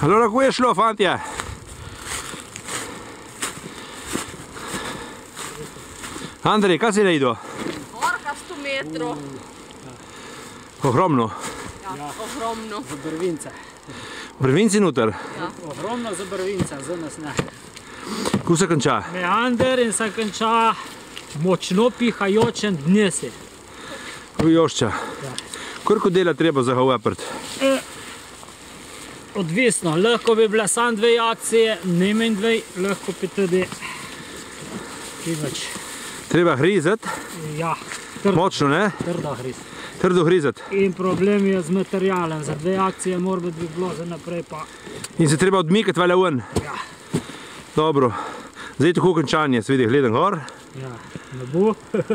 Allora, kako je šlo, fantje? Andrej, kaj si naredil? Orka 100 metrov. Ogromno. Ja, ogromno. Za brvince. Brvinci noter. Ogromno za brvince, za nas ne. Kako se konča? Meander in se konča močno pihajočen dnesi. Kako jošča? Koliko dela treba za Hawapert? Odvisno, lahko bi bile samo dve akcije, ne manj dve, lahko bi tudi kaj več. Treba hrizati, Ja, trdo, močno, ne? trdo hriz. Trdo hrizati. In problem je z materialem, za dve akcije mora biti bi bilo za naprej pa In se treba odmikati vele ven. ja, Dobro. Zdaj je tako končanje, se vidi, gledam gor. ja, ne bo.